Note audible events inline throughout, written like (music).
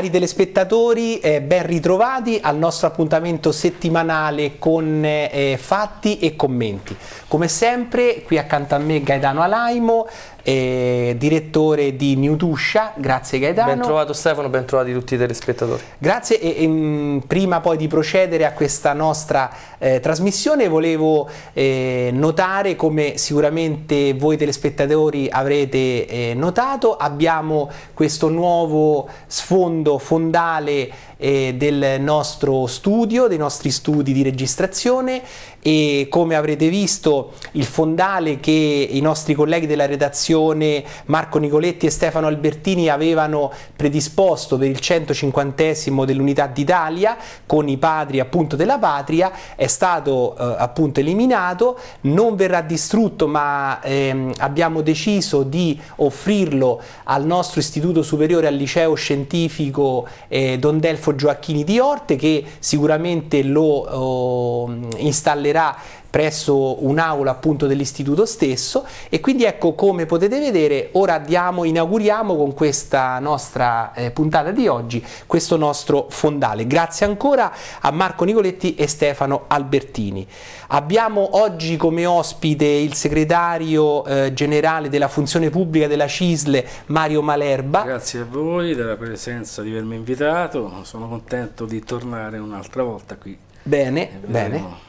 Cari telespettatori, eh, ben ritrovati al nostro appuntamento settimanale con eh, fatti e commenti. Come sempre, qui accanto a me Gaetano Alaimo, eh, direttore di Newtuscia. Grazie Gaetano. Ben trovato Stefano, ben trovati tutti i telespettatori. Grazie e, e mm, prima poi di procedere a questa nostra eh, trasmissione volevo eh, notare come sicuramente voi telespettatori avrete eh, notato, abbiamo questo nuovo sfondo fondo fondale eh, del nostro studio, dei nostri studi di registrazione e come avrete visto il fondale che i nostri colleghi della redazione Marco Nicoletti e Stefano Albertini avevano predisposto per il 150 dell'Unità d'Italia con i padri appunto della patria è stato eh, appunto eliminato, non verrà distrutto ma ehm, abbiamo deciso di offrirlo al nostro Istituto Superiore al Liceo Scientifico eh, Don Delfo Gioacchini di Orte che sicuramente lo oh, installerà presso un'aula appunto dell'istituto stesso. E quindi ecco come potete vedere ora diamo, inauguriamo con questa nostra eh, puntata di oggi questo nostro fondale. Grazie ancora a Marco Nicoletti e Stefano Albertini. Abbiamo oggi come ospite il segretario eh, generale della funzione pubblica della CISLE Mario Malerba. Grazie a voi della presenza di avermi invitato. Sono contento di tornare un'altra volta qui. Bene, bene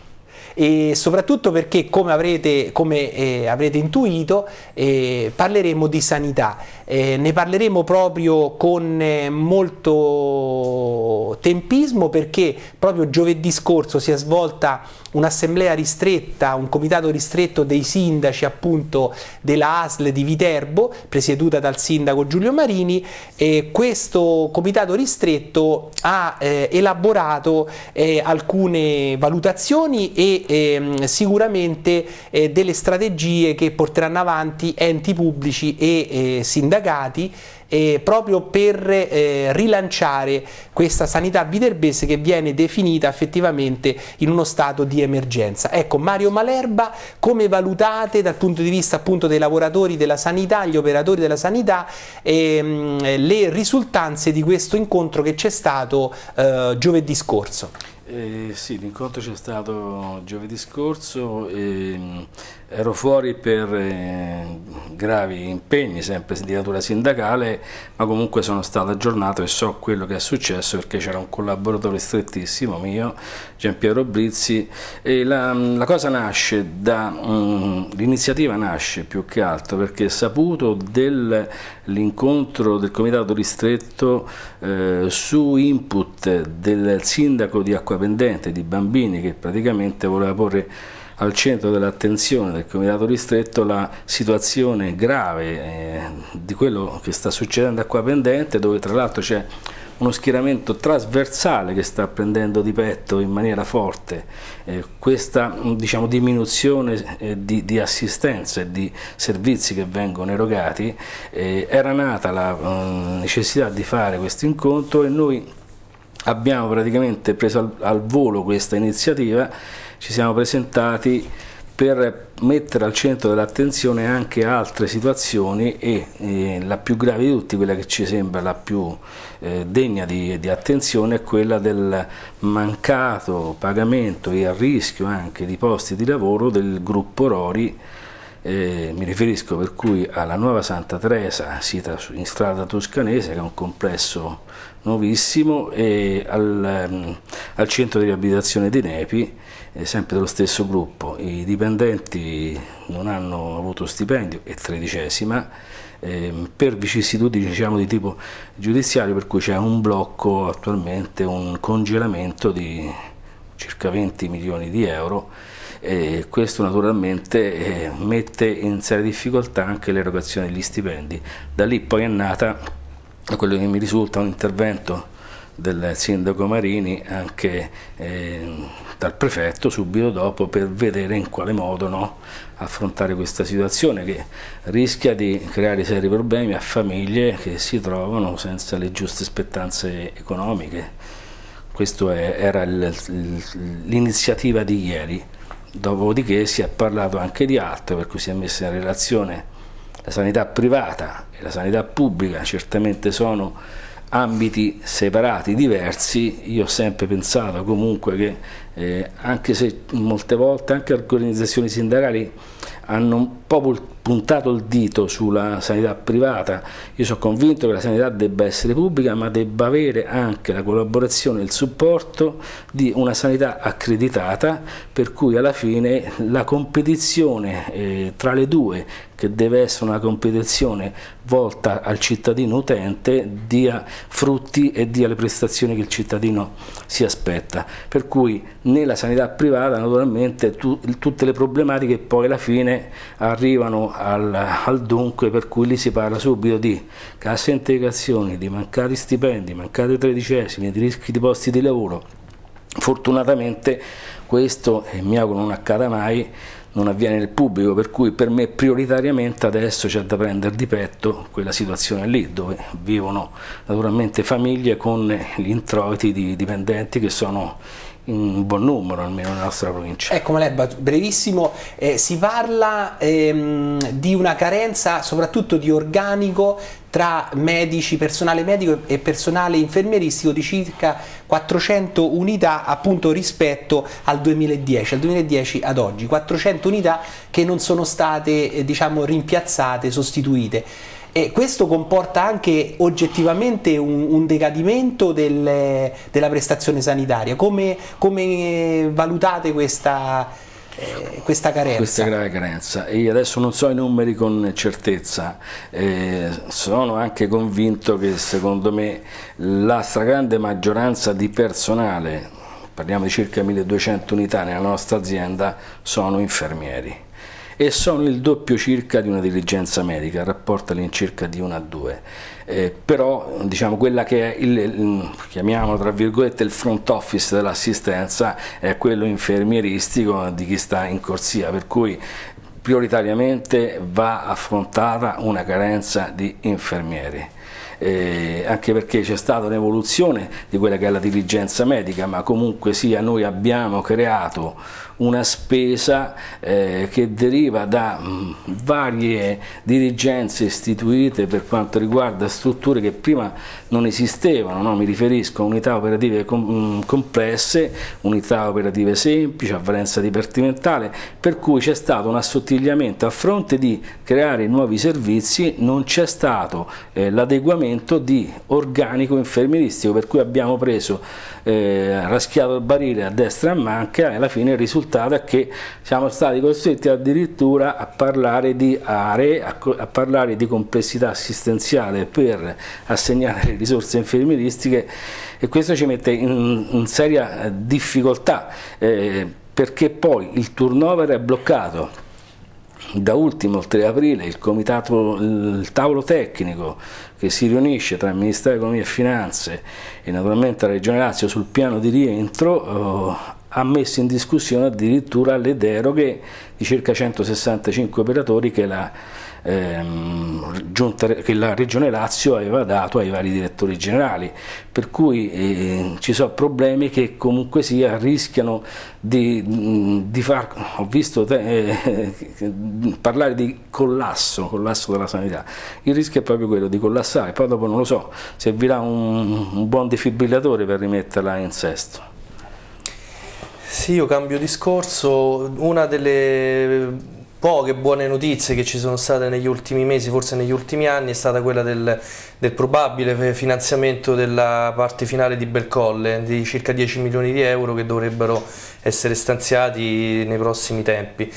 e soprattutto perché come avrete, come, eh, avrete intuito eh, parleremo di sanità, eh, ne parleremo proprio con eh, molto tempismo perché proprio giovedì scorso si è svolta un'assemblea ristretta, un comitato ristretto dei sindaci appunto della ASL di Viterbo, presieduta dal sindaco Giulio Marini e questo comitato ristretto ha eh, elaborato eh, alcune valutazioni e eh, sicuramente delle strategie che porteranno avanti enti pubblici e eh, sindacati eh, proprio per eh, rilanciare questa sanità viterbese che viene definita effettivamente in uno stato di emergenza. Ecco, Mario Malerba, come valutate dal punto di vista appunto dei lavoratori della sanità, gli operatori della sanità, ehm, le risultanze di questo incontro che c'è stato eh, giovedì scorso? Eh, sì, l'incontro c'è stato giovedì scorso, e, ero fuori per eh, gravi impegni, sempre di natura sindacale, ma comunque sono stato aggiornato e so quello che è successo perché c'era un collaboratore strettissimo mio, Giampiero Brizzi, e la, la cosa nasce da, um, l'iniziativa nasce più che altro perché saputo dell'incontro del comitato ristretto eh, su input del sindaco di Acqua pendente di bambini che praticamente voleva porre al centro dell'attenzione del Comitato Ristretto la situazione grave eh, di quello che sta succedendo a Qua Pendente dove tra l'altro c'è uno schieramento trasversale che sta prendendo di petto in maniera forte eh, questa diciamo, diminuzione eh, di, di, assistenza e di servizi che vengono erogati, eh, era nata la uh, necessità di fare questo incontro e noi abbiamo praticamente preso al, al volo questa iniziativa, ci siamo presentati per mettere al centro dell'attenzione anche altre situazioni e eh, la più grave di tutti, quella che ci sembra la più eh, degna di, di, attenzione è quella del mancato pagamento e a rischio anche di posti di lavoro del gruppo Rori eh, mi riferisco per cui alla nuova Santa Teresa, sita in strada toscanese, che è un complesso nuovissimo, e al, um, al centro di riabilitazione di Nepi, sempre dello stesso gruppo. I dipendenti non hanno avuto stipendio, è tredicesima, eh, per vicissitudini diciamo, di tipo giudiziario, per cui c'è un blocco attualmente, un congelamento di circa 20 milioni di euro e questo naturalmente eh, mette in seria difficoltà anche l'erogazione degli stipendi. Da lì poi è nata quello che mi risulta un intervento del sindaco Marini anche eh, dal prefetto subito dopo per vedere in quale modo no, affrontare questa situazione che rischia di creare seri problemi a famiglie che si trovano senza le giuste spettanze economiche. Questa era l'iniziativa di ieri. Dopodiché si è parlato anche di altro, per cui si è messa in relazione la sanità privata e la sanità pubblica, certamente sono ambiti separati, diversi, io ho sempre pensato comunque che eh, anche se molte volte anche organizzazioni sindacali hanno un po' puntato il dito sulla sanità privata, io sono convinto che la sanità debba essere pubblica ma debba avere anche la collaborazione e il supporto di una sanità accreditata per cui alla fine la competizione eh, tra le due che deve essere una competizione volta al cittadino utente dia frutti e dia le prestazioni che il cittadino si aspetta per cui nella sanità privata naturalmente tu, tutte le problematiche poi alla fine arrivano al, al, dunque per cui lì si parla subito di casse integrazioni, di mancati stipendi, mancati tredicesimi, di rischi di posti di lavoro. Fortunatamente questo, e mi auguro non accada mai, non avviene nel pubblico, per cui per me prioritariamente adesso c'è da prendere di petto quella situazione lì, dove vivono naturalmente famiglie con gli introiti di dipendenti che sono un buon numero almeno nella nostra provincia. Ecco Malebba, brevissimo, eh, si parla ehm, di una carenza soprattutto di organico tra medici, personale medico e personale infermieristico di circa 400 unità appunto rispetto al 2010, al 2010 ad oggi, 400 unità che non sono state eh, diciamo rimpiazzate, sostituite. E questo comporta anche oggettivamente un, un decadimento del, della prestazione sanitaria. Come, come valutate questa, eh, questa carenza? Questa grave carenza. Io adesso non so i numeri con certezza, eh, sono anche convinto che secondo me la stragrande maggioranza di personale, parliamo di circa 1200 unità nella nostra azienda, sono infermieri e sono il doppio circa di una dirigenza medica, il rapporto all'incirca di 1 a 2. Eh, però diciamo quella che è il, chiamiamolo tra virgolette il front office dell'assistenza è quello infermieristico di chi sta in corsia, per cui prioritariamente va affrontata una carenza di infermieri. Eh, anche perché c'è stata un'evoluzione di quella che è la dirigenza medica, ma comunque sia noi abbiamo creato una spesa eh, che deriva da mh, mm, varie dirigenze istituite per quanto riguarda strutture che prima non esistevano, no? mi riferisco a unità operative com mm, complesse, unità operative semplici, a valenza dipartimentale, per cui c'è stato un assottigliamento a fronte di creare nuovi servizi, non c'è stato eh, l'adeguamento di organico infermieristico, per cui abbiamo preso, eh, raschiato il barile a destra e a manca e alla fine il risultato risultato è che siamo stati costretti addirittura a parlare di aree, a, a parlare di complessità assistenziale per assegnare le risorse infermieristiche e questo ci mette in, in seria difficoltà eh, perché poi il turnover è bloccato. Da ultimo il 3 aprile il, comitato, il tavolo tecnico che si riunisce tra il Ministero dell'Economia e Finanze e naturalmente la Regione Lazio sul piano di rientro eh, ha messo in discussione addirittura le deroghe di circa 165 operatori che la, ehm, giunta, che la Regione Lazio aveva dato ai vari direttori generali, per cui eh, ci sono problemi che comunque sia rischiano di, di far, ho visto te, eh, (laughs) parlare di collasso, collasso della sanità, il rischio è proprio quello di collassare, poi dopo non lo so, servirà un, un buon defibrillatore per rimetterla in sesto. Sì, io cambio discorso. Una delle poche buone notizie che ci sono state negli ultimi mesi, forse negli ultimi anni, è stata quella del, del probabile finanziamento della parte finale di Belcolle, di circa 10 milioni di euro che dovrebbero essere stanziati nei prossimi tempi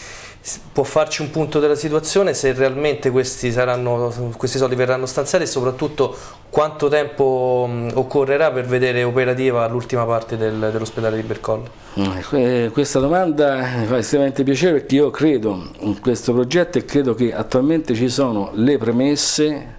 può farci un punto della situazione se realmente questi, saranno, questi soldi verranno stanziati e soprattutto quanto tempo occorrerà per vedere operativa l'ultima parte del, dell'ospedale di Bercolle? Mm, questa domanda mi fa estremamente piacere perché io credo in questo progetto e credo che attualmente ci sono le premesse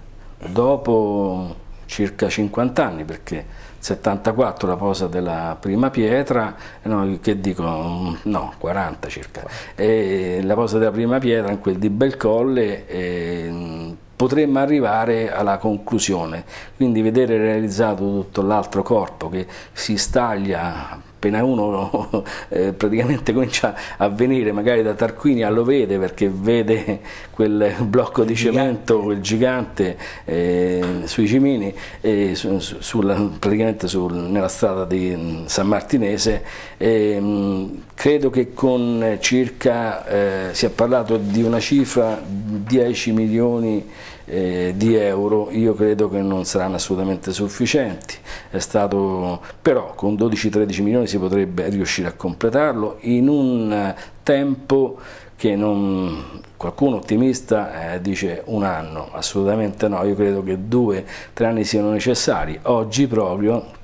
dopo circa 50 anni perché 74 la posa della prima pietra, no, che dico, no, 40 circa, e la posa della prima pietra in quel di Belcolle e, potremmo arrivare alla conclusione, quindi vedere realizzato tutto l'altro corpo che si staglia appena uno (laughs) eh, praticamente comincia a venire magari da Tarquinia lo vede perché vede quel blocco di cemento, quel gigante eh, sui Cimini, eh, su, sulla, praticamente sul, nella strada di San Martinese. Mh, credo che con circa, eh, si è parlato di una cifra 10 milioni eh, di euro io credo che non saranno assolutamente sufficienti, è stato, però con 12-13 milioni si potrebbe riuscire a completarlo in un tempo che non, qualcuno ottimista eh, dice un anno, assolutamente no, io credo che due, tre anni siano necessari, oggi proprio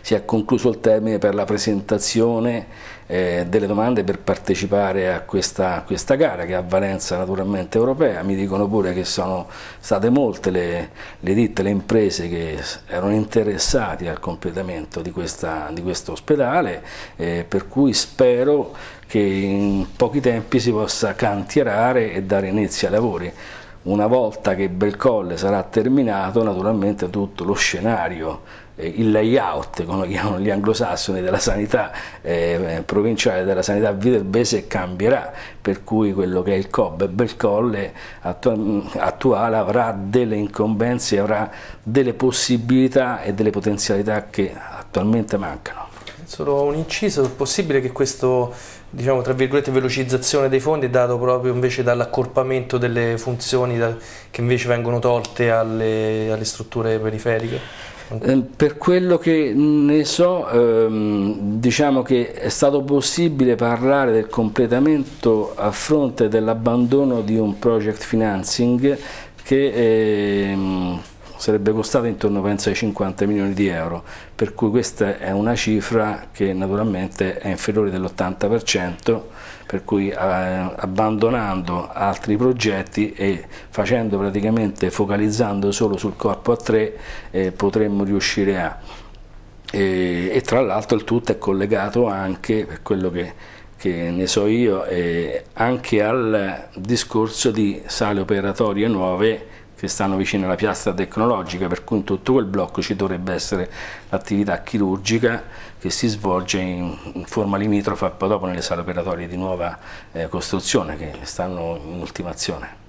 si è concluso il termine per la presentazione eh, delle domande per partecipare a questa, a questa, gara che ha valenza naturalmente europea, mi dicono pure che sono state molte le, le ditte, le imprese che erano interessate al completamento di, questa, di questo ospedale, eh, per cui spero che in pochi tempi si possa cantierare e dare inizio ai lavori. Una volta che Belcolle sarà terminato naturalmente tutto lo scenario il layout, come lo chiamano gli anglosassoni, della sanità eh, provinciale, della sanità viterbese cambierà, per cui quello che è il COB Belcolle attuale avrà delle incombenze, avrà delle possibilità e delle potenzialità che attualmente mancano. Solo un inciso, è possibile che questo diciamo velocizzazione dei fondi è dato proprio invece dall'accorpamento delle funzioni che invece vengono tolte alle, alle strutture periferiche? Eh, per quello che ne so, ehm, diciamo che è stato possibile parlare del completamento a fronte dell'abbandono di un project financing che ehm, sarebbe costato intorno penso ai 50 milioni di euro, per cui questa è una cifra che naturalmente è inferiore dell'80% per cui eh, abbandonando altri progetti e facendo praticamente focalizzando solo sul corpo a tre eh, potremmo riuscire a e, e tra l'altro il tutto è collegato anche per quello che, che ne so io eh, anche al discorso di sale operatorie nuove che stanno vicino alla piazza tecnologica, per cui in tutto quel blocco ci dovrebbe essere l'attività chirurgica che si svolge in, forma limitrofa poi dopo nelle sale operatorie di nuova eh, costruzione che stanno in ultimazione.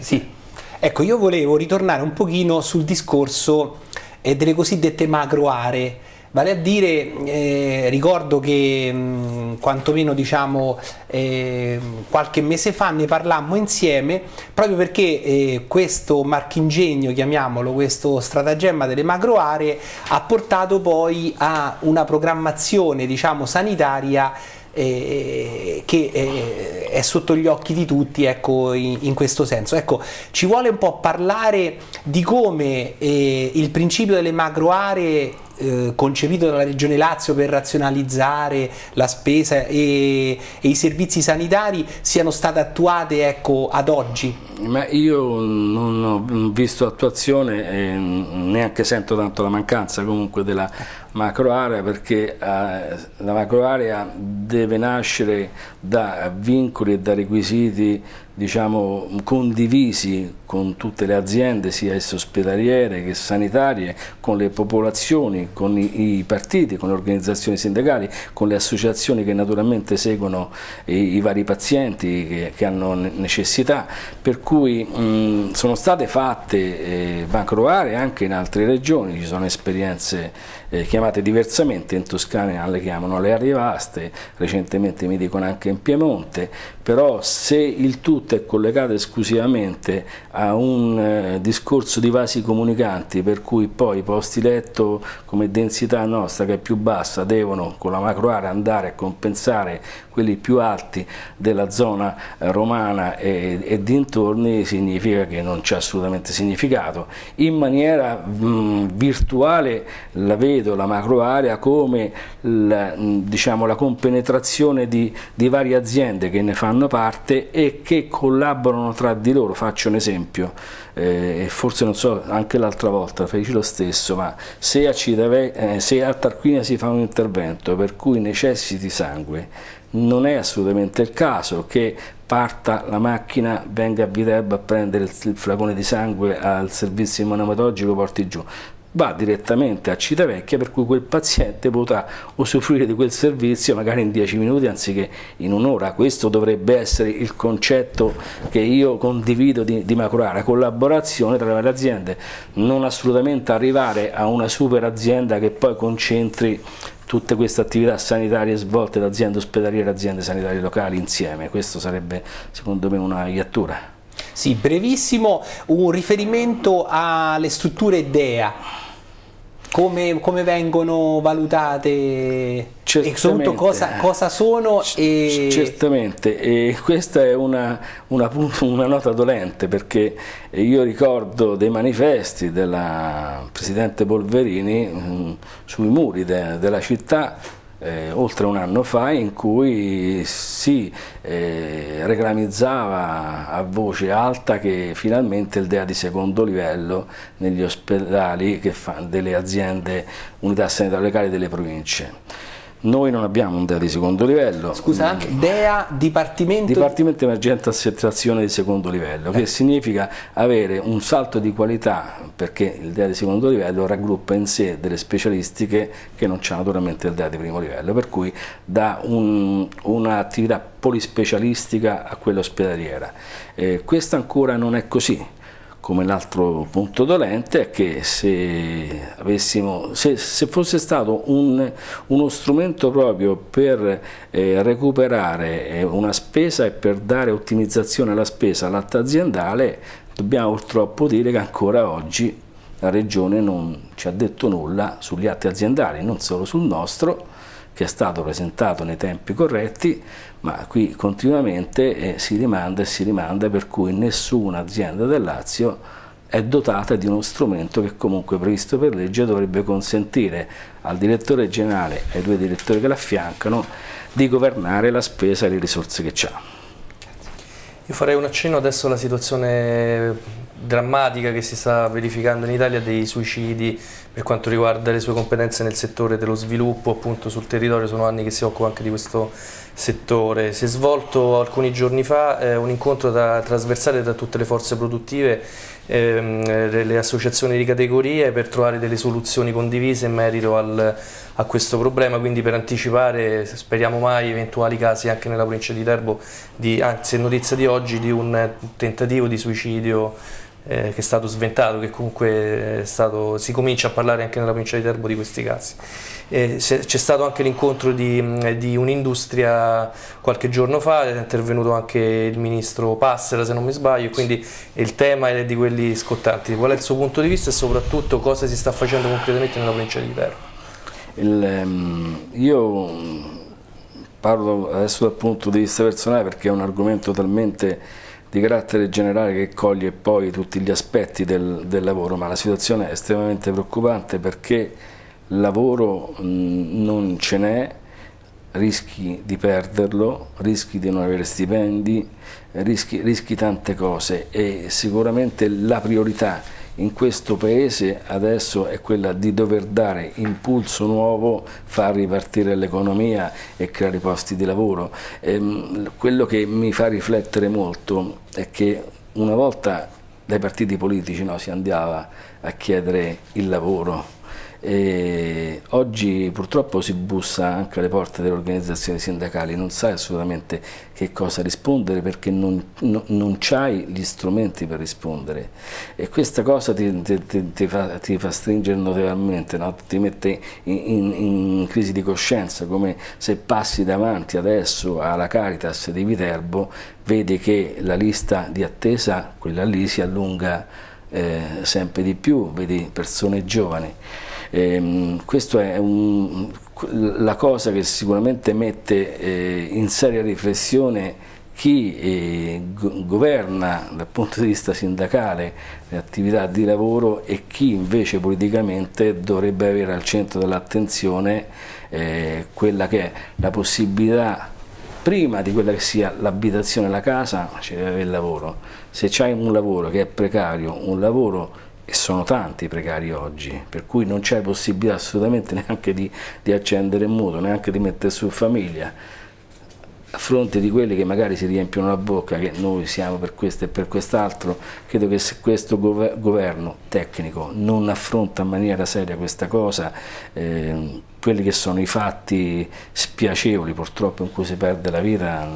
Sì, ecco io volevo ritornare un pochino sul discorso eh, delle cosiddette macro aree Vale a dire, eh, ricordo che mh, quantomeno diciamo, eh, qualche mese fa ne parlammo insieme proprio perché eh, questo marchingegno, chiamiamolo, questo stratagemma delle macro aree ha portato poi a una programmazione diciamo, sanitaria eh, che eh, è sotto gli occhi di tutti ecco, in, in, questo senso. Ecco, ci vuole un po' parlare di come eh, il principio delle macro aree eh, concepito dalla Regione Lazio per razionalizzare la spesa e, e i servizi sanitari siano state attuate ecco, ad oggi? Ma io non ho visto attuazione e neanche sento tanto la mancanza comunque della macro area perché eh, la macro area deve nascere da vincoli e da requisiti diciamo, condivisi con tutte le aziende, sia esse ospedaliere che sanitarie, con le popolazioni, con i, partiti, con le organizzazioni sindacali, con le associazioni che naturalmente seguono i, i vari pazienti che, che, hanno necessità, per cui mh, sono state fatte eh, macro aree anche in altre regioni, ci sono esperienze eh, chiamate diversamente, in Toscana le chiamano le aree vaste, recentemente mi dicono anche in Piemonte, però se il tutto è collegato esclusivamente a un eh, discorso di vasi comunicanti per cui poi i posti letto come densità nostra che è più bassa devono con la macro area andare a compensare quelli più alti della zona eh, romana e, e dintorni significa che non c'è assolutamente significato. In maniera mh, virtuale la vedo la macro area come la, diciamo, la compenetrazione di, di varie aziende che ne fanno parte e che collaborano tra di loro. Faccio un esempio, eh, forse non so, anche l'altra volta feci lo stesso, ma se a, Citave, eh, se a Tarquinia si fa un intervento per cui necessiti sangue, non è assolutamente il caso che parta la macchina, venga a Viterbo a prendere il flacone di sangue al servizio immunomatologico, porti giù. Va direttamente a Civitavecchia per cui quel paziente potrà usufruire di quel servizio magari in 10 minuti anziché in un'ora. Questo dovrebbe essere il concetto che io condivido di, di Macurara, collaborazione tra le varie aziende, non assolutamente arrivare a una super azienda che poi concentri tutte queste attività sanitarie svolte da aziende ospedaliere e aziende sanitarie locali insieme, questo sarebbe secondo me una iattura. Sì, brevissimo, un riferimento alle strutture DEA come, come vengono valutate e soprattutto cosa, cosa sono e... certamente. E questa è una, una, una, nota dolente perché io ricordo dei manifesti della Presidente Polverini mh, mm, sui muri de, della città eh, oltre un anno fa in cui si eh, reclamizzava a voce alta che finalmente il DEA di secondo livello negli ospedali delle aziende unità sanitarie locali delle province. Noi non abbiamo un DEA di secondo livello. Scusa, DEA Dipartimento... Dipartimento Emergenza Attrazione di secondo livello, eh. che significa avere un salto di qualità, perché il DEA di secondo livello raggruppa in sé delle specialistiche che non c'è naturalmente il DEA di primo livello, per cui dà un'attività polispecialistica a quella ospedaliera. Eh, questa ancora non è così come l'altro punto dolente è che se, avessimo, se, se fosse stato un, uno strumento proprio per eh, recuperare eh, una spesa e per dare ottimizzazione alla spesa latte aziendale, dobbiamo purtroppo dire che ancora oggi la Regione non ci ha detto nulla sugli atti aziendali, non solo sul nostro, che è stato presentato nei tempi corretti, ma qui continuamente eh, si rimanda e si rimanda per cui nessuna azienda del Lazio è dotata di uno strumento che comunque previsto per legge dovrebbe consentire al direttore generale e ai due direttori che l'affiancano di governare la spesa e le risorse che ha. Io farei un accenno adesso alla situazione drammatica che si sta verificando in Italia dei suicidi per quanto riguarda le sue competenze nel settore dello sviluppo, appunto sul territorio sono anni che si occupa anche di questo settore. Si è svolto alcuni giorni fa eh, un incontro da, trasversale tra tutte le forze produttive, ehm, le associazioni di categorie per trovare delle soluzioni condivise in merito al, a questo problema, quindi per anticipare, speriamo mai, eventuali casi anche nella provincia di Terbo, di, anzi è notizia di oggi, di un tentativo di suicidio eh, che è stato sventato, che comunque stato, si comincia a parlare anche nella provincia di Terbo di questi casi. C'è stato anche l'incontro di, di un'industria qualche giorno fa, è intervenuto anche il ministro Passera se non mi sbaglio, quindi il tema è di quelli scottanti. Qual è il suo punto di vista e soprattutto cosa si sta facendo concretamente nella provincia di Terbo? Il, um, io parlo adesso dal punto di vista personale perché è un argomento talmente di carattere generale che coglie poi tutti gli aspetti del, del lavoro, ma la situazione è estremamente preoccupante perché lavoro mh, non ce n'è, rischi di perderlo, rischi di non avere stipendi, rischi, rischi tante cose e sicuramente la priorità in questo paese adesso è quella di dover dare impulso nuovo, far ripartire l'economia e creare posti di lavoro. Ehm, quello che mi fa riflettere molto è che una volta dai partiti politici no, si andava a chiedere il lavoro, e oggi purtroppo si bussa anche alle porte delle organizzazioni sindacali, non sai assolutamente che cosa rispondere perché non, no, non c'hai gli strumenti per rispondere e questa cosa ti, ti, ti, fa, ti fa, stringere notevolmente, no? ti mette in, in, in, crisi di coscienza, come se passi davanti adesso alla Caritas di Viterbo, vedi che la lista di attesa, quella lì, si allunga eh, sempre di più, vedi persone giovani. Eh, questa è un, la cosa che sicuramente mette eh, in seria riflessione chi eh, governa dal punto di vista sindacale le attività di lavoro e chi invece politicamente dovrebbe avere al centro dell'attenzione eh, quella che è la possibilità prima di quella che sia l'abitazione, la casa, ci deve avere il lavoro. Se c'hai un lavoro che è precario, un lavoro e sono tanti i precari oggi, per cui non c'è possibilità assolutamente (laughs) neanche di, di accendere il mutuo, neanche di mettere su famiglia. a fronte di quelli che magari si riempiono la bocca che noi siamo per questo e per quest'altro, credo che se questo governo tecnico non affronta in maniera seria questa cosa, eh, quelli che sono i fatti spiacevoli purtroppo in cui si perde la vita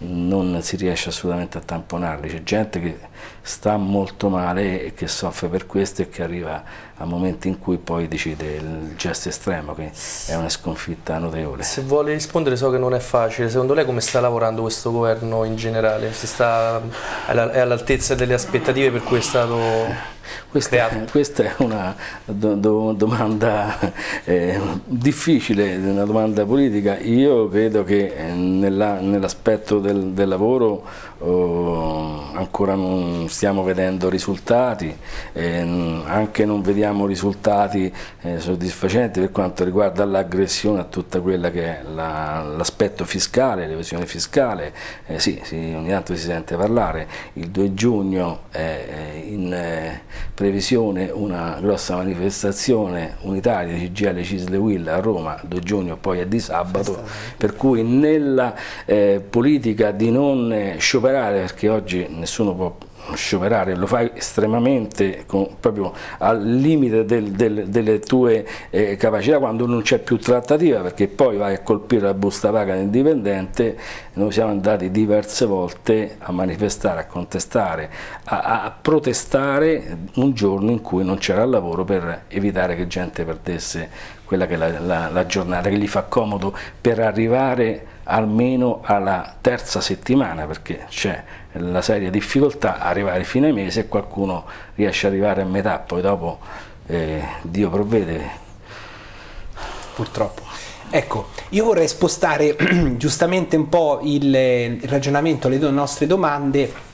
non si riesce assolutamente a tamponarli, c'è gente che sta molto male e che soffre per questo e che arriva a momenti in cui poi decide il gesto estremo che è una sconfitta notevole. Se vuole rispondere so che non è facile, secondo lei come sta lavorando questo governo in generale? Sta, è all'altezza delle aspettative per cui è stato questa, questa, è una do, do, domanda eh, difficile, una domanda politica. Io credo che eh, nell'aspetto del, del, lavoro oh, ancora non stiamo vedendo risultati, eh, anche non vediamo risultati eh, soddisfacenti per quanto riguarda l'aggressione a tutta quella che è l'aspetto la, fiscale, l'evasione fiscale. Eh, sì, sì, ogni tanto si sente parlare. Il 2 giugno è in eh, previsione una grossa manifestazione unitaria di CGL Cisle Will a Roma, 2 giugno poi è di sabato, per cui nella eh, politica di non scioperare, perché oggi nessuno può scioperare, lo fai estremamente con, proprio al limite del, del, delle tue eh, capacità quando non c'è più trattativa perché poi vai a colpire la busta paga dell'indipendente, noi siamo andati diverse volte a manifestare, a contestare, a, a protestare un giorno in cui non c'era lavoro per evitare che gente perdesse quella che è la, la, la giornata che gli fa comodo per arrivare almeno alla terza settimana perché c'è la seria difficoltà arrivare fine mese e qualcuno riesce ad arrivare a metà, poi dopo eh, Dio provvede. Purtroppo. Ecco, io vorrei spostare (clears throat) giustamente un po' il, il ragionamento, le nostre domande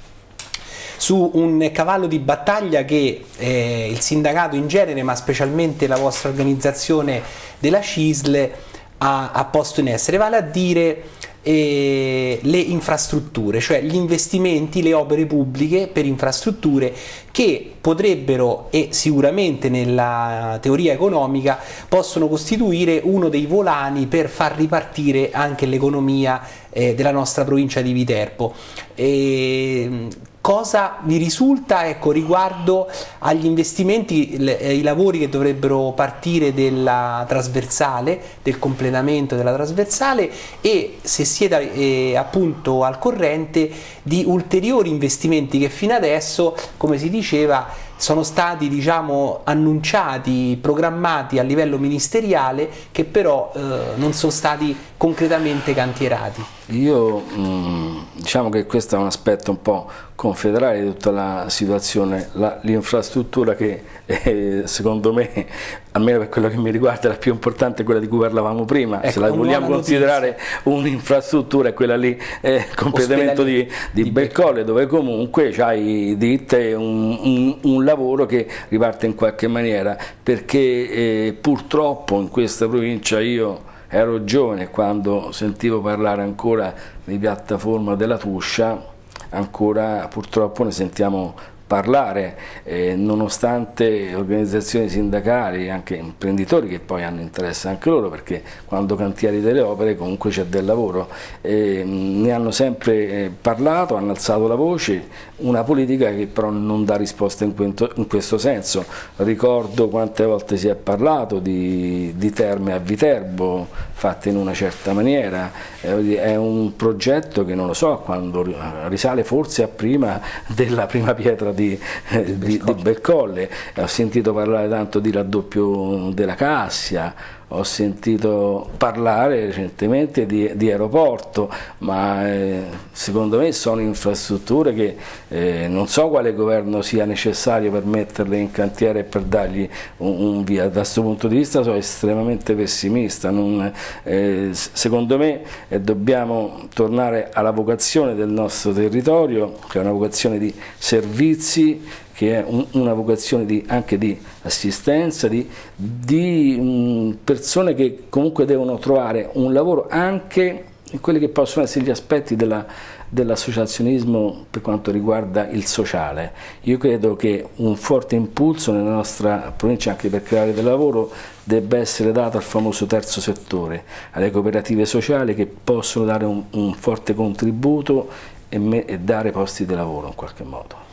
su un cavallo di battaglia che eh, il sindacato in genere, ma specialmente la vostra organizzazione della CISL ha, ha posto in essere, vale a dire eh, le infrastrutture, cioè gli investimenti, le opere pubbliche per infrastrutture che potrebbero e sicuramente nella teoria economica possono costituire uno dei volani per far ripartire anche l'economia eh, della nostra provincia di Viterbo. E, cosa vi risulta ecco, riguardo agli investimenti, le, eh, i lavori che dovrebbero partire della trasversale, del completamento della trasversale e se siete eh, appunto al corrente di ulteriori investimenti che fino adesso, come si diceva, sono stati diciamo, annunciati, programmati a livello ministeriale che però eh, non sono stati concretamente cantierati. Io mh, diciamo che questo è un aspetto un po' confederale di tutta la situazione, l'infrastruttura che eh, secondo me, almeno per quello che mi riguarda, la più importante è quella di cui parlavamo prima, ecco, se la vogliamo considerare un'infrastruttura è quella lì, eh, completamento di, di, di Belcolle, dove comunque c'hai ditte un, un, un, lavoro che riparte in qualche maniera, perché eh, purtroppo in questa provincia io ero giovane quando sentivo parlare ancora di piattaforma della Tuscia, ancora purtroppo ne sentiamo parlare, eh, nonostante organizzazioni sindacali, anche imprenditori che poi hanno interesse anche loro, perché quando cantieri delle opere comunque c'è del lavoro, eh, ne hanno sempre eh, parlato, hanno alzato la voce, una politica che però non dà risposta in, quento, in questo senso. Ricordo quante volte si è parlato di, di terme a Viterbo, fatte in una certa maniera, eh, è un progetto che non lo so, quando risale forse a prima (laughs) della prima pietra di, eh, di, di Beccolle, ho sentito parlare tanto di raddoppio della Cassia, ho sentito parlare recentemente di, di aeroporto, ma eh, secondo me sono infrastrutture che eh, non so quale governo sia necessario per metterle in cantiere e per dargli un, un via. Da questo punto di vista sono estremamente pessimista. Non, eh, secondo me eh, dobbiamo tornare alla vocazione del nostro territorio, che è una vocazione di servizi che è un, una vocazione di, anche di assistenza, di, di mh, persone che comunque devono trovare un lavoro anche quelli che possono essere gli aspetti della, dell'associazionismo per quanto riguarda il sociale. Io credo che un forte impulso nella nostra provincia anche per creare del lavoro debba essere dato al famoso terzo settore, alle cooperative sociali che possono dare un, un forte contributo e, me, e dare posti di lavoro in qualche modo.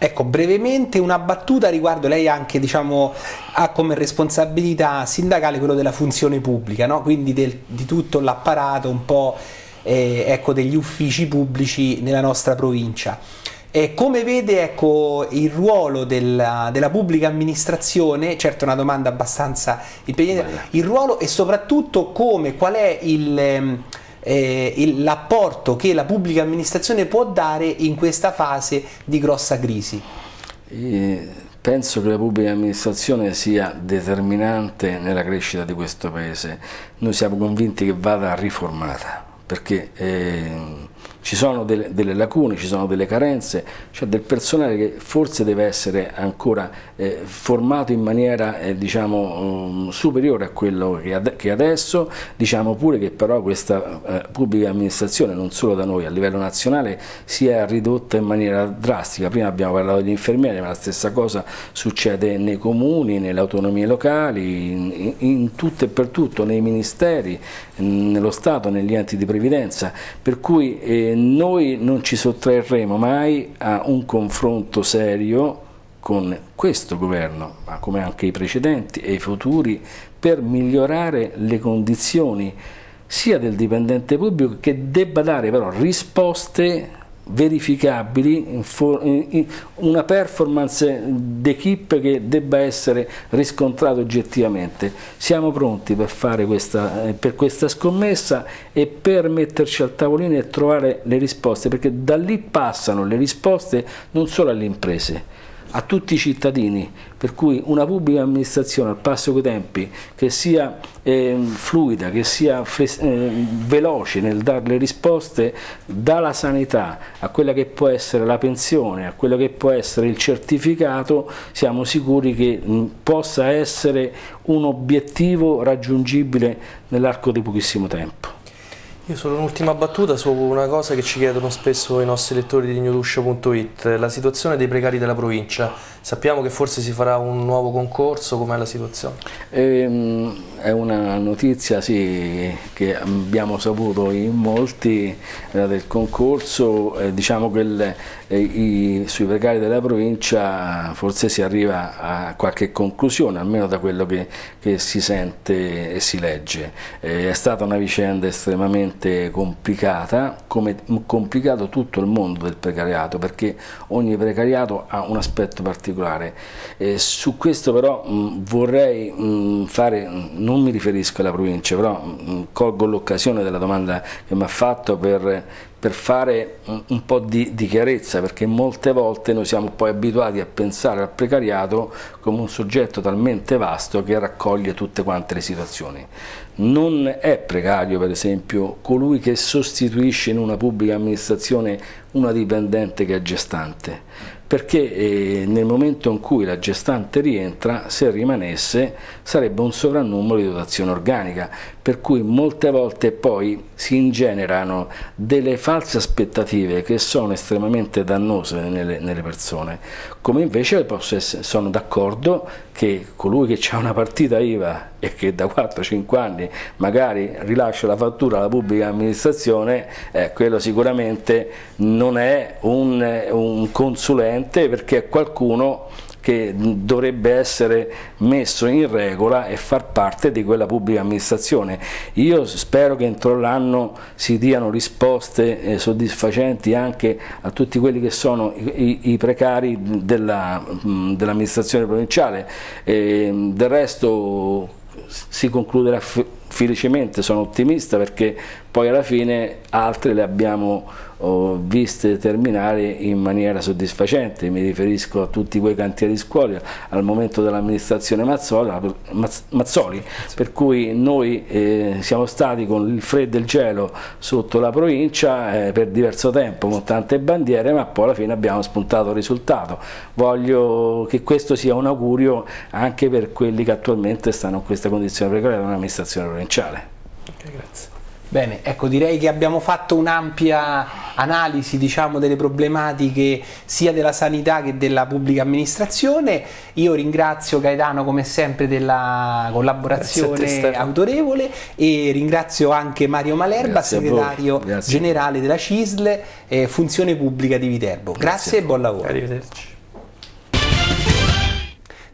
Ecco, brevemente una battuta riguardo lei anche diciamo, ha come responsabilità sindacale quello della funzione pubblica, no? quindi del, di tutto l'apparato un po' eh, ecco, degli uffici pubblici nella nostra provincia. E come vede ecco, il ruolo della, della, pubblica amministrazione, certo una domanda abbastanza impegnativa, il ruolo e soprattutto come, qual è il... Eh, l'apporto che la pubblica amministrazione può dare in questa fase di grossa crisi? Eh, penso che la pubblica amministrazione sia determinante nella crescita di questo Paese. Noi siamo convinti che vada riformata perché eh, ci sono delle, delle, lacune, ci sono delle carenze, c'è del personale che forse deve essere ancora eh, formato in maniera eh, diciamo, um, superiore a quello che, ad, che, adesso, diciamo pure che però questa eh, pubblica amministrazione, non solo da noi, a livello nazionale, si è ridotta in maniera drastica, prima abbiamo parlato di infermieri, ma la stessa cosa succede nei comuni, nelle autonomie locali, in, in tutto e per tutto, nei ministeri, nello Stato, negli enti di previdenza, per cui noi non ci sottrarremo mai a un confronto serio con questo governo, ma come anche i precedenti e i futuri, per migliorare le condizioni sia del dipendente pubblico che debba dare però risposte verificabili, una performance d'equipe che debba essere riscontrata oggettivamente. Siamo pronti per fare questa, eh, per questa scommessa e per metterci al tavolino e trovare le risposte, perché da lì passano le risposte non solo alle imprese, a tutti i cittadini, per cui una pubblica amministrazione al passo coi tempi che sia eh, fluida, che sia eh, veloce nel dare le risposte dalla sanità a quella che può essere la pensione, a quello che può essere il certificato, siamo sicuri che mh, possa essere un obiettivo raggiungibile nell'arco di pochissimo tempo. Io solo un'ultima battuta su una cosa che ci chiedono spesso i nostri lettori di newduscio.it, la situazione dei precari della provincia. Sappiamo che forse si farà un nuovo concorso, com'è la situazione? Ehm, è una notizia sì, che abbiamo saputo in molti eh, del concorso, eh, diciamo che il, eh, i, sui precari della provincia forse si arriva a qualche conclusione, almeno da quello che, che si sente e si legge. È stata una vicenda estremamente complicata, come complicato tutto il mondo del precariato, perché ogni precariato ha un aspetto particolare. Eh, su questo però mh, vorrei mh, fare, non mi riferisco alla provincia, però mh, colgo l'occasione della domanda che mi ha fatto per per fare un, po' di, di, chiarezza, perché molte volte noi siamo poi abituati a pensare al precariato come un soggetto talmente vasto che raccoglie tutte quante le situazioni. Non è precario, per esempio, colui che sostituisce in una pubblica amministrazione una dipendente che è gestante, perché eh, nel momento in cui la gestante rientra, se rimanesse, sarebbe un sovrannumero di dotazione organica, per cui molte volte poi si ingenerano delle false aspettative che sono estremamente dannose nelle, nelle persone, come invece essere, sono d'accordo che colui che ha una partita IVA e che da 4-5 anni magari rilascia la fattura alla pubblica amministrazione, eh, quello sicuramente non è un, un consulente perché è qualcuno che dovrebbe essere messo in regola e far parte di quella pubblica amministrazione. Io spero che entro l'anno si diano risposte eh, soddisfacenti anche a tutti quelli che sono i, precari dell'amministrazione dell provinciale. E, del resto si concluderà felicemente, sono ottimista perché poi alla fine altre le abbiamo viste terminare in maniera soddisfacente, mi riferisco a tutti quei cantieri di scuola al momento dell'amministrazione Mazzoli, Mazzoli, per cui noi eh, siamo stati con il freddo e il gelo sotto la provincia eh, per diverso tempo con tante bandiere ma poi alla fine abbiamo spuntato il risultato. Voglio che questo sia un augurio anche per quelli che attualmente stanno in questa condizione precaria dell'amministrazione provinciale. Okay, grazie. Bene, ecco direi che abbiamo fatto un'ampia analisi diciamo, delle problematiche sia della sanità che della pubblica amministrazione. Io ringrazio Gaetano come sempre della collaborazione autorevole e ringrazio anche Mario Malerba, Grazie segretario generale della CISL, eh, Funzione Pubblica di Viterbo. Grazie, Grazie e buon lavoro. Arrivederci.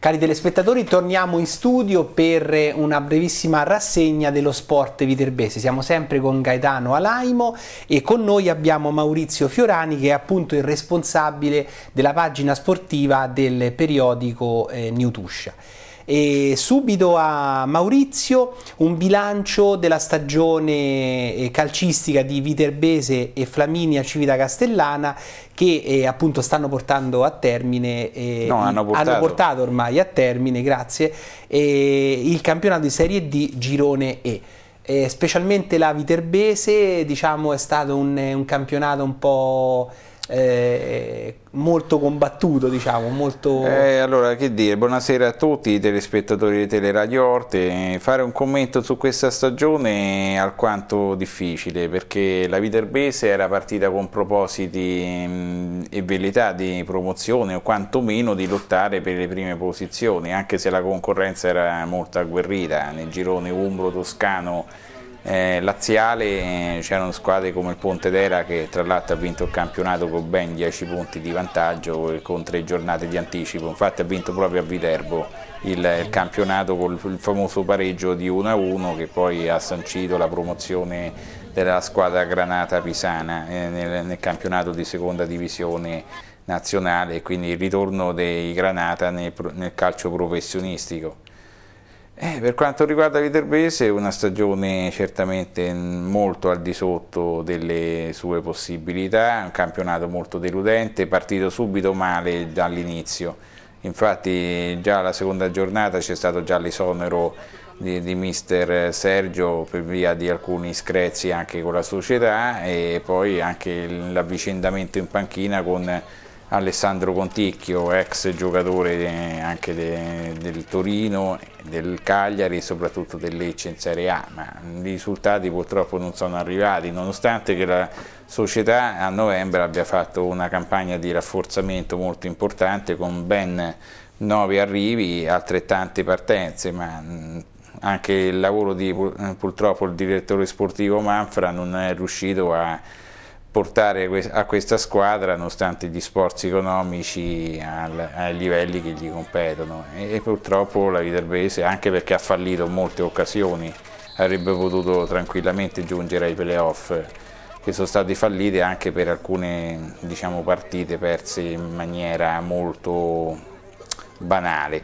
Cari telespettatori, torniamo in studio per una brevissima rassegna dello sport viterbese. Siamo sempre con Gaetano Alaimo e con noi abbiamo Maurizio Fiorani che è appunto il responsabile della pagina sportiva del periodico eh, New Tuscia. E subito a Maurizio un bilancio della stagione eh, calcistica di Viterbese e Flaminia Civita Castellana che eh, appunto stanno portando a termine, eh, no, hanno, portato. hanno, portato. ormai a termine, grazie, eh, il campionato di Serie D Girone E. Eh, specialmente la Viterbese diciamo, è stato un, un campionato un po' eh, molto combattuto, diciamo, molto... Eh, allora, che dire, buonasera a tutti i telespettatori di Teleradio Orte. Fare un commento su questa stagione è alquanto difficile perché la Viterbese era partita con propositi mh, e velità di promozione o quantomeno di lottare per le prime posizioni, anche se la concorrenza era molto agguerrita nel girone umbro-toscano eh, laziale c'erano squadre come il Pontedera che tra l'altro ha vinto il campionato con ben 10 punti di vantaggio con tre giornate di anticipo, infatti ha vinto proprio a Viterbo il, il campionato con il famoso pareggio di 1-1 che poi ha sancito la promozione della squadra Granata Pisana eh, nel, nel campionato di seconda divisione nazionale e quindi il ritorno dei Granata nel, nel calcio professionistico. Eh, per quanto riguarda Viterbese, una stagione certamente molto al di sotto delle sue possibilità, un campionato molto deludente, partito subito male dall'inizio. Infatti già la seconda giornata c'è stato già l'esonero di, di, mister Sergio per via di alcuni screzi anche con la società e poi anche l'avvicendamento in panchina con Alessandro Conticchio, ex giocatore anche de, del Torino, del Cagliari e soprattutto del Lecce in Serie A, ma i risultati purtroppo non sono arrivati, nonostante che la società a novembre abbia fatto una campagna di rafforzamento molto importante con ben nove arrivi, e altrettante partenze, ma anche il lavoro di purtroppo il direttore sportivo Manfra non è riuscito a portare a questa squadra, nonostante gli sforzi economici, ai livelli che gli competono e, purtroppo la Viterbese, anche perché ha fallito in molte occasioni, avrebbe potuto tranquillamente giungere ai playoff che sono stati falliti anche per alcune diciamo, partite perse in maniera molto banale.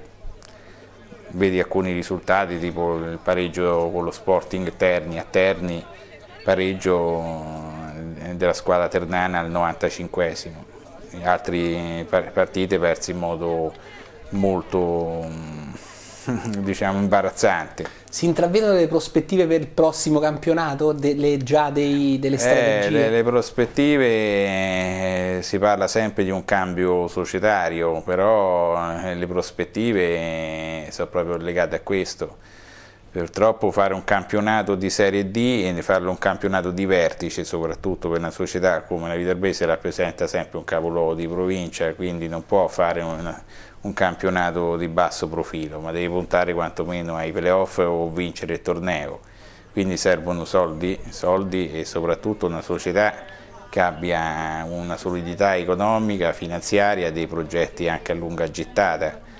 Vedi alcuni risultati tipo il pareggio con lo Sporting Terni a Terni, pareggio della squadra ternana al 95esimo, altre partite perse in modo molto (laughs) diciamo imbarazzante. Si intravedono delle prospettive per il prossimo campionato, delle, già dei, delle strategie? Eh, le, le, prospettive eh, si parla sempre di un cambio societario, però eh, le prospettive sono proprio legate a questo Purtroppo fare un campionato di Serie D e farlo un campionato di vertice, soprattutto per una società come la Viterbese rappresenta sempre un capoluogo di provincia, quindi non può fare una, un campionato di basso profilo, ma deve puntare quantomeno ai playoff o vincere il torneo. Quindi servono soldi, soldi e soprattutto una società che abbia una solidità economica, finanziaria, dei progetti anche a lunga gittata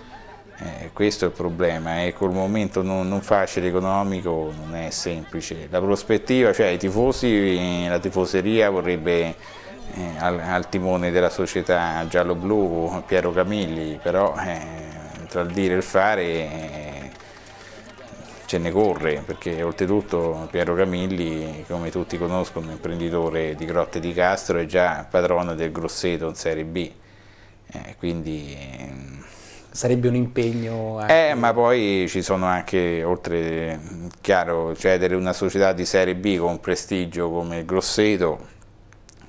eh, questo è il problema e col momento non, non, facile economico non è semplice. La prospettiva, cioè i tifosi, la tifoseria vorrebbe eh, al, al, timone della società giallo-blu Piero Camilli, però eh, tra il dire e il fare eh, ce ne corre, perché oltretutto Piero Camilli, come tutti conoscono, è imprenditore di Grotte di Castro, è già padrone del Grosseto in Serie B, eh, quindi sarebbe un impegno. Anche... Eh, ma poi ci sono anche, oltre, chiaro, cedere una società di serie B con prestigio come il Grosseto,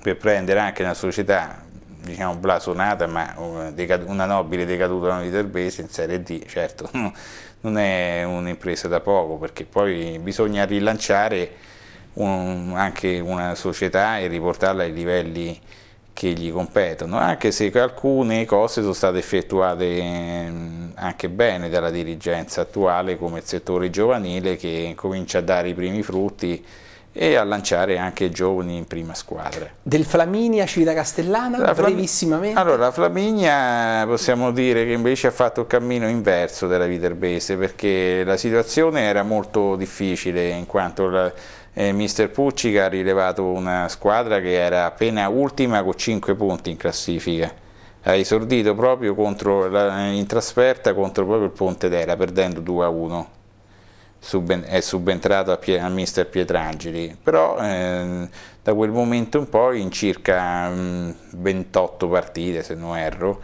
per prendere anche una società, diciamo, blasonata, ma una nobile decaduta di Viterbese in serie D, certo, (laughs) non è un'impresa da poco, perché poi bisogna rilanciare un, anche una società e riportarla ai livelli che gli competono, anche se alcune cose sono state effettuate ehm, anche bene dalla dirigenza attuale come il settore giovanile che comincia a dare i primi frutti e a lanciare anche giovani in prima squadra. Del Flaminia Civita Castellana, la brevissimamente? Allora, la Flaminia possiamo dire che invece ha fatto il cammino inverso della Viterbese perché la situazione era molto difficile in quanto la, eh, Mister Puccica ha rilevato una squadra che era appena ultima con 5 punti in classifica. Ha esordito proprio la, in trasferta contro proprio il Ponte d'Era perdendo 2 a 1 Suben è subentrato a, Pie a mister Pietrangeli. Però eh, da quel momento in poi in circa mh, 28 partite se non erro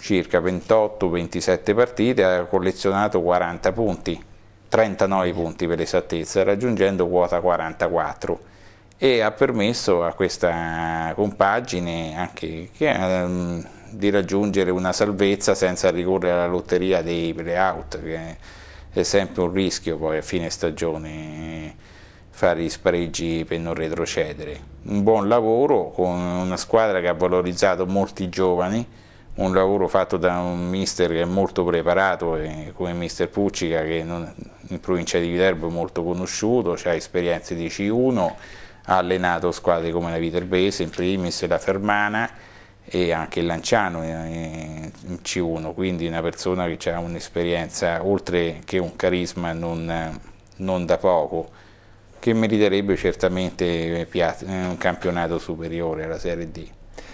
circa 28-27 partite ha collezionato 40 punti 39 punti per l'esattezza, raggiungendo quota 44 e ha permesso a questa compagine anche che, um, di raggiungere una salvezza senza ricorrere alla lotteria dei play-out, che è sempre un rischio poi a fine stagione fare gli spareggi per non retrocedere. Un buon lavoro con una squadra che ha valorizzato molti giovani, un lavoro fatto da un mister che è molto preparato come mister Puccica che non, in provincia di Viterbo molto conosciuto, ha esperienze di C1, ha allenato squadre come la Viterbese, in primis la Fermana e anche il Lanciano in C1, quindi una persona che ha un'esperienza oltre che un carisma non, non da poco, che meriterebbe certamente un campionato superiore alla Serie D.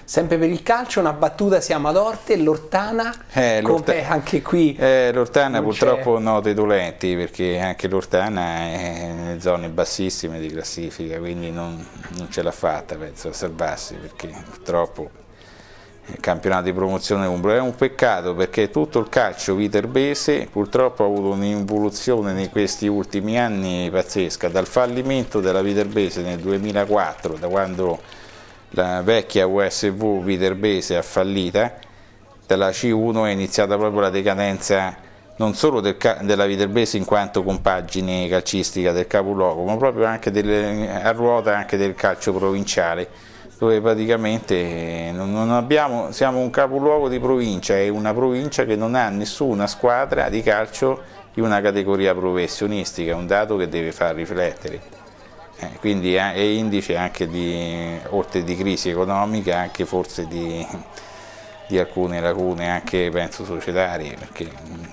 Sempre per il calcio, una battuta siamo ad Orte, l'Ortana, eh, anche qui. Eh, L'Ortana purtroppo note dolenti perché anche l'Ortana è nelle zone bassissime di classifica, quindi non, non ce l'ha fatta penso a salvarsi perché purtroppo il campionato di promozione Umbro è un peccato perché tutto il calcio viterbese purtroppo ha avuto un'involuzione in questi ultimi anni pazzesca, dal fallimento della Viterbese nel 2004, da quando la vecchia USV Viterbese è fallita, dalla C1 è iniziata proprio la decadenza non solo del, della Viterbese in quanto compagine calcistica del capoluogo, ma proprio anche delle, a ruota anche del calcio provinciale, dove praticamente non, abbiamo, siamo un capoluogo di provincia, è una provincia che non ha nessuna squadra di calcio di una categoria professionistica, un dato che deve far riflettere. Eh, quindi è indice anche di, oltre di crisi economica, anche forse di, di alcune lacune anche penso societarie, perché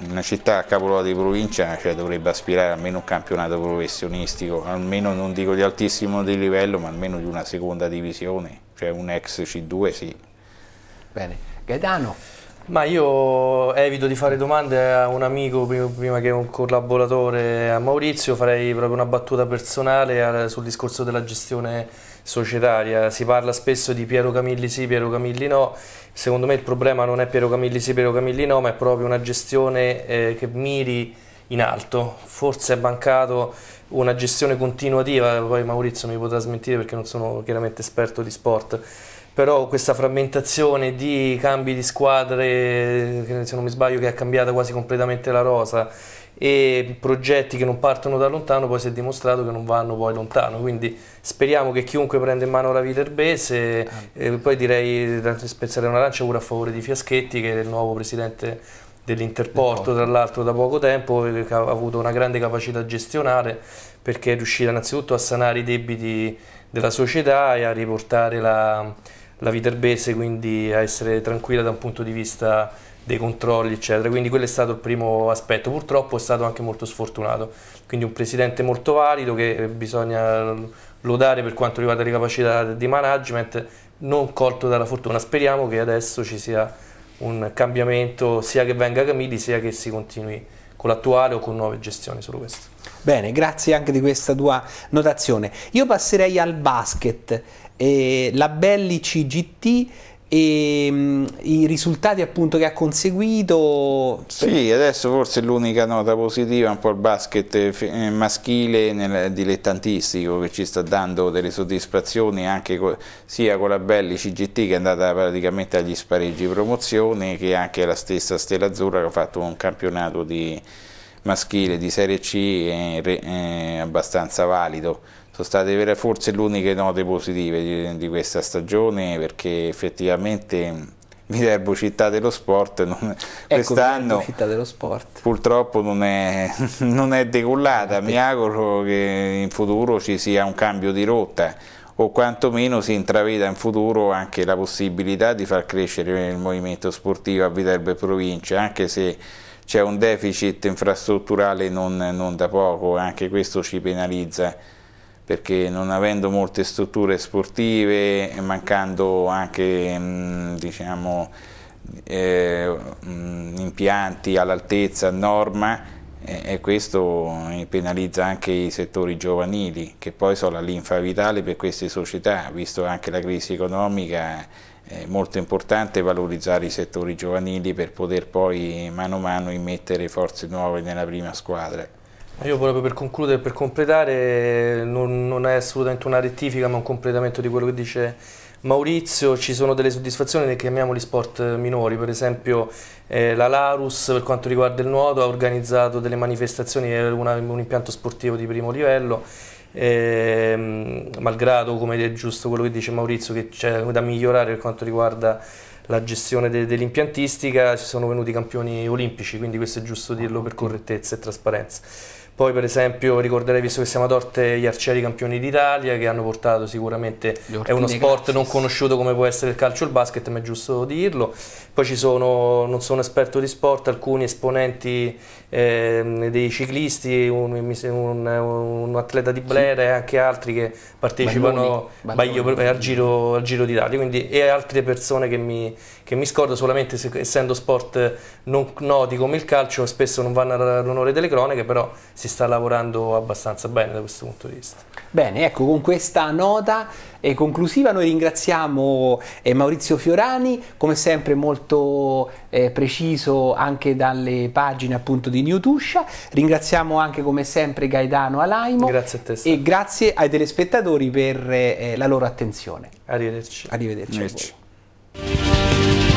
una città a capoluogo di provincia cioè, dovrebbe aspirare almeno un campionato professionistico, almeno non dico di altissimo di livello, ma almeno di una seconda divisione, cioè un ex C2 sì. Bene, Gaetano. Ma io evito di fare domande a un amico prima che un collaboratore a Maurizio, farei proprio una battuta personale sul discorso della gestione societaria. Si parla spesso di Piero Camilli sì, Piero Camilli no. Secondo me il problema non è Piero Camilli sì, Piero Camilli no, ma è proprio una gestione eh, che miri in alto. Forse è mancato una gestione continuativa, poi Maurizio mi potrà smentire perché non sono chiaramente esperto di sport però questa frammentazione di cambi di squadre, se non mi sbaglio che ha cambiato quasi completamente la rosa, e progetti che non partono da lontano poi si è dimostrato che non vanno poi lontano quindi speriamo che chiunque prenda in mano la Viterbese ah. eh, poi direi spezzare una lancia pure a favore di Fiaschetti che è il nuovo presidente dell'Interporto tra l'altro da poco tempo che ha avuto una grande capacità gestionale perché è riuscita innanzitutto a sanare i debiti della società e a riportare la, la Viterbese quindi a essere tranquilla da un punto di vista dei controlli eccetera. Quindi quello è stato il primo aspetto. Purtroppo è stato anche molto sfortunato. Quindi un presidente molto valido che bisogna lodare per quanto riguarda le capacità di management non colto dalla fortuna. Speriamo che adesso ci sia un cambiamento sia che venga Camilli sia che si continui con l'attuale o con nuove gestioni solo questo. Bene, grazie anche di questa tua notazione. Io passerei al basket eh, la Belli CGT e mh, mm, i risultati appunto che ha conseguito sì adesso forse l'unica nota positiva è un po' il basket eh, maschile nel dilettantistico che ci sta dando delle soddisfazioni anche co sia con la Belli CGT che è andata praticamente agli spareggi promozione che anche la stessa Stella Azzurra che ha fatto un campionato di maschile di Serie C è, è abbastanza valido. Sono state forse le uniche note positive di, di questa stagione perché effettivamente Viterbo Città dello Sport non, ecco, quest'anno purtroppo non è, (laughs) non è decollata, mi auguro che in futuro ci sia un cambio di rotta o quantomeno si intraveda in futuro anche la possibilità di far crescere il movimento sportivo a Viterbo e provincia, anche se c'è un deficit infrastrutturale non, non da poco, anche questo ci penalizza perché non avendo molte strutture sportive mancando anche mh, diciamo, eh, impianti all'altezza, a norma, e questo penalizza anche i settori giovanili che poi sono la linfa vitale per queste società, visto anche la crisi economica è molto importante valorizzare i settori giovanili per poter poi mano a mano immettere forze nuove nella prima squadra. Io proprio per concludere, per completare, non, non, è assolutamente una rettifica ma un completamento di quello che dice Maurizio, ci sono delle soddisfazioni ne chiamiamoli sport minori, per esempio eh, la Larus per quanto riguarda il nuoto ha organizzato delle manifestazioni, era un impianto sportivo di primo livello, eh, malgrado come è giusto quello che dice Maurizio che c'è da migliorare per quanto riguarda la gestione de, dell'impiantistica, ci sono venuti campioni olimpici, quindi questo è giusto dirlo per correttezza e trasparenza. Poi per esempio ricorderei, visto che siamo ad Orte, gli arcieri campioni d'Italia che hanno portato sicuramente, è uno sport gratis. non conosciuto come può essere il calcio o il basket, ma è giusto dirlo. Poi ci sono, non sono esperto di sport, alcuni esponenti eh, dei ciclisti, un, un, un, atleta di sì. e anche altri che partecipano Balloni, Balloni. Al, giro, al Giro d'Italia, quindi e altre persone che mi, che mi scordo solamente se, essendo sport non noti come il calcio, spesso non vanno all'onore delle cronache, però si sta lavorando abbastanza bene da questo punto di vista. Bene, ecco, con questa nota e conclusiva noi ringraziamo eh, Maurizio Fiorani, come sempre molto eh, preciso anche dalle pagine appunto di Newtuscia, ringraziamo anche come sempre Gaetano Alaimo grazie a te, e grazie ai telespettatori per eh, la loro attenzione. Arrivederci. Arrivederci. Arrivederci. Música